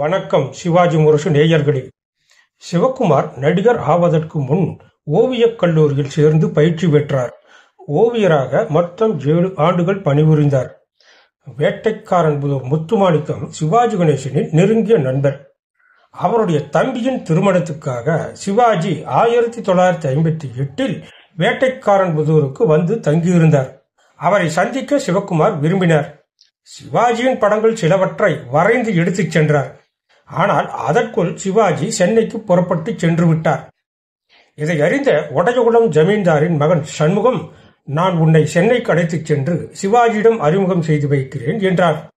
வணக்கம் சிவாஜி முரசு நேயர்களே. சிவகுமார் நடிகர் ஆவதற்கு முன் ஓவியக் கல்லூரியில் சேர்ந்து பயிற்சி பெற்றார். ஓவியராக மொத்தம் ஏழு ஆண்டுகள் பணிபுரிந்தார். வேட்டைக்காரன் முத்துமாணிக்கம் சிவாஜி கணேசனின் நெருங்கிய நண்பர். அவருடைய தம்பியின் திருமணத்துக்காக சிவாஜி ஆயிரத்தி தொள்ளாயிரத்தி ஐம்பத்தி எட்டில் வேட்டைக்காரன் புதூருக்கு வந்து தங்கியிருந்தார். அவரை சந்திக்க சிவகுமார் விரும்பினார். சிவாஜியின் படங்கள் சிலவற்றை வரைந்து எடுத்துச் சென்றார். ஆனால் அதற்குள் சிவாஜி சென்னைக்கு புறப்பட்டு சென்று விட்டார். இதை அறிந்த ஒடையகுளம் ஜமீன்தாரின் மகன் சண்முகம் நான் உன்னை சென்னைக்கு அழைத்துச் சென்று சிவாஜியிடம் அறிமுகம் செய்து வைக்கிறேன் என்றார்.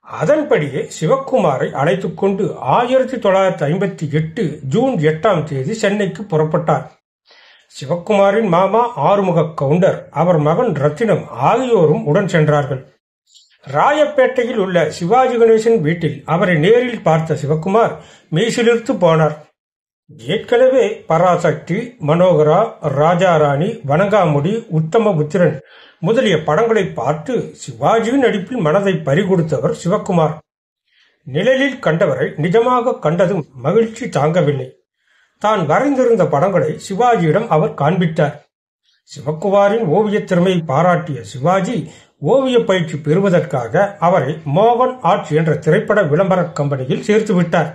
அதன்படியே சிவக்குமாரை அழைத்துக் கொண்டு ஆயிரத்தி தொள்ளாயிரத்தி ஐம்பத்தி எட்டு ஜூன் எட்டாம் தேதி சென்னைக்கு புறப்பட்டார். சிவக்குமாரின் மாமா ஆறுமுக கவுண்டர் அவர் மகன் ரத்தினம் ஆகியோரும் உடன் சென்றார்கள். ராயப்பேட்டையில் உள்ள சிவாஜி கணேசன் வீட்டில் அவரை நேரில் பார்த்த சிவக்குமார் மெய்சிலிர்த்து போனார். ஏற்கனவே பராசக்தி மனோகரா ராஜாராணி வணங்காமுடி உத்தமபுத்திரன் முதலிய படங்களை பார்த்து சிவாஜியின் நடிப்பில் மனதை பறிகொடுத்தவர் சிவக்குமார் நிழலில் கண்டவரை நிஜமாக கண்டதும் மகிழ்ச்சி தாங்கவில்லை. தான் வரைந்திருந்த படங்களை சிவாஜியிடம் அவர் காண்பித்தார். சிவக்குமாரின் ஓவியத் திறமையை பாராட்டிய சிவாஜி ஓவிய பயிற்சி பெறுவதற்காக அவரை மோகன் ஆர்ட்ஸ் என்ற திரைப்பட விளம்பர கம்பெனியில் சேர்த்து விட்டார்.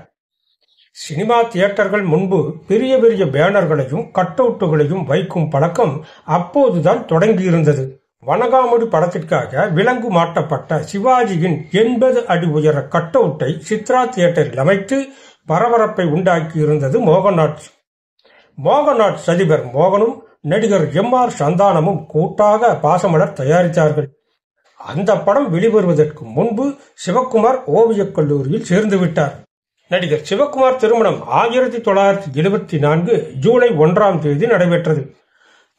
சினிமா தியேட்டர்கள் முன்பு பெரிய பெரிய பேனர்களையும் கட்டவுட்டுகளையும் வைக்கும் பழக்கம் அப்போதுதான் தொடங்கியிருந்தது. வனகாமுடி படத்திற்காக விலங்கு மாட்டப்பட்ட சிவாஜியின் எண்பது அடி உயர கட்டவுட்டை சித்ரா தியேட்டரில் அமைத்து பரபரப்பை உண்டாக்கியிருந்தது மோகன்ஆர்ட்ஸ் மோகன்ஆர்ட்ஸ் அதிபர் மோகனும் நடிகர் எம் ஆர் சந்தானமும் கூட்டாக பாசமலர் தயாரித்தார்கள். அந்த படம் வெளிவருவதற்கு முன்பு சிவக்குமார் ஓவியக் கல்லூரியில் சேர்ந்து விட்டார். நடிகர் சிவக்குமார் திருமணம் ஆயிரத்தி தொள்ளாயிரத்தி எழுபத்தி நான்கு ஜூலை ஒன்றாம் தேதி நடைபெற்றது.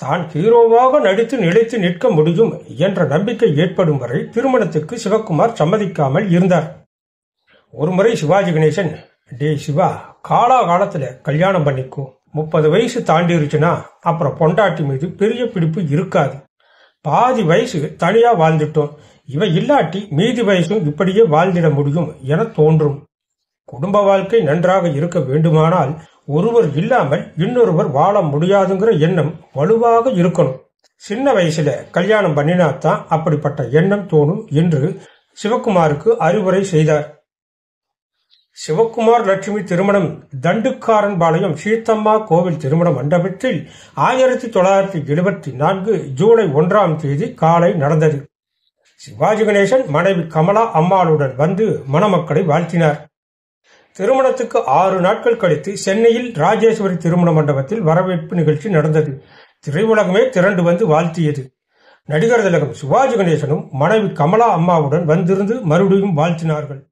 தான் ஹீரோவாக நடித்து நிலைத்து நிற்க முடியும் என்ற நம்பிக்கை ஏற்படும் வரை திருமணத்துக்கு சிவக்குமார் சம்மதிக்காமல் இருந்தார். ஒருமுறை சிவாஜி கணேசன் டே சிவா காலா காலத்துல கல்யாணம் பண்ணிக்கும் முப்பது வயசு தாண்டிருச்சுன்னா அப்புறம் பொண்டாட்டி மீது பெரிய பிடிப்பு இருக்காது. பாதி வயசு தனியா வாழ்ந்துட்டோம். இவை இல்லாட்டி மீதி வயசும் இப்படியே வாழ்ந்திட முடியும் என தோன்றும். குடும்ப வாழ்க்கை நன்றாக இருக்க வேண்டுமானால் ஒருவர் இல்லாமல் இன்னொருவர் வாழ முடியாதுங்கிற எண்ணம் வலுவாக இருக்கணும். சின்ன வயசுல கல்யாணம் பண்ணினாத்தான் அப்படிப்பட்ட எண்ணம் தோணும் என்று சிவக்குமாருக்கு அறிவுரை செய்தார். சிவக்குமார் லட்சுமி திருமணம் தண்டுக்காரன் பாளையம் சீத்தம்மா கோவில் திருமண மண்டபத்தில் ஆயிரத்தி தொள்ளாயிரத்தி எழுபத்தி நான்கு ஜூலை ஒன்றாம் தேதி காலை நடந்தது. சிவாஜி கணேசன் மனைவி கமலா அம்மாளுடன் வந்து மணமக்களை வாழ்த்தினார். திருமணத்துக்கு ஆறு நாட்கள் கழித்து சென்னையில் ராஜேஸ்வரி திருமண மண்டபத்தில் வரவேற்பு நிகழ்ச்சி நடந்தது. திரையுலகமே திரண்டு வந்து வாழ்த்தியது. நடிகர் திலகம் சிவாஜி கணேசனும் மனைவி கமலா அம்மாவுடன் வந்திருந்து மறுபடியும் வாழ்த்தினார்கள்.